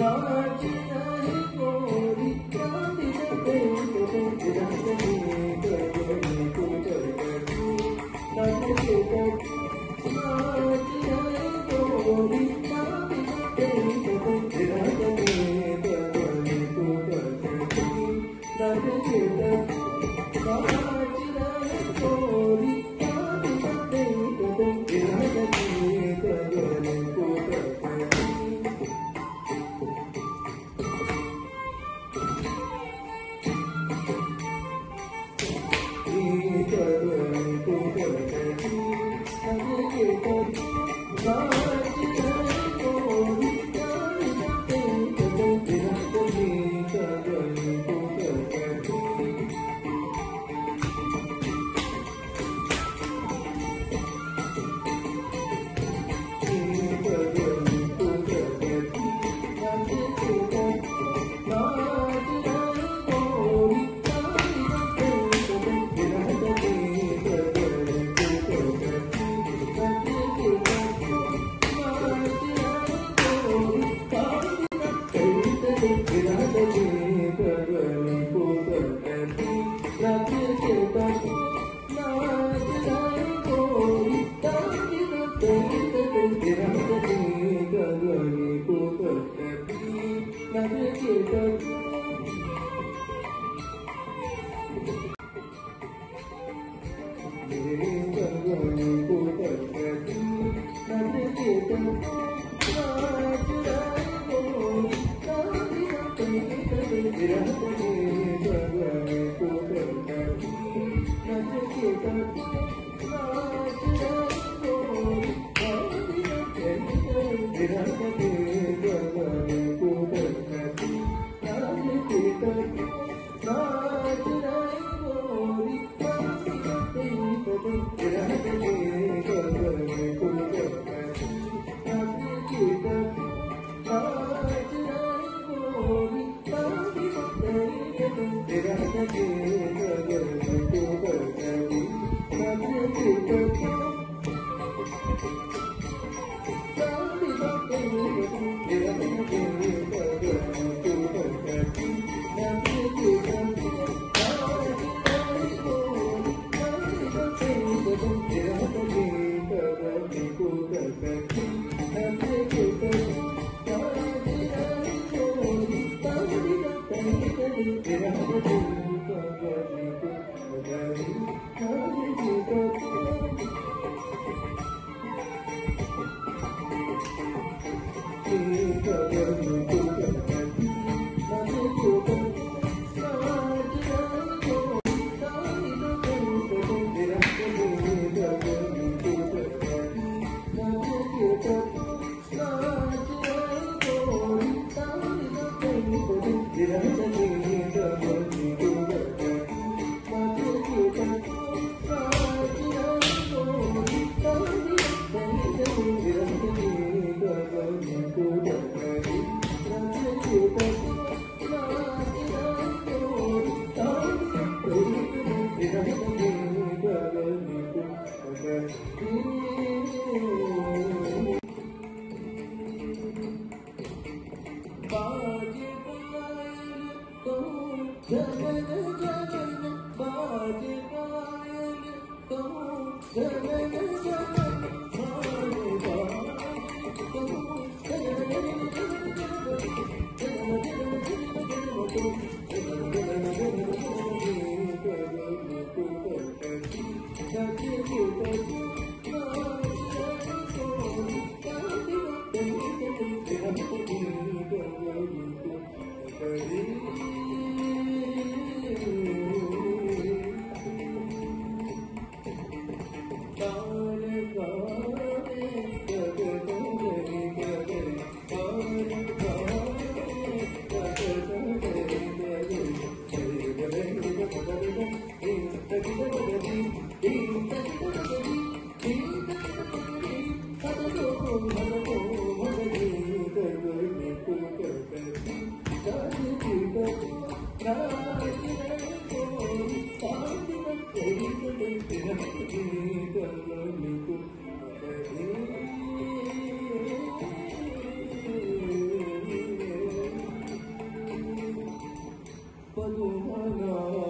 Don't 孩子有个姑娘。appreciated. Thank you. que eu quero viver. जगण Oh, no, no, no.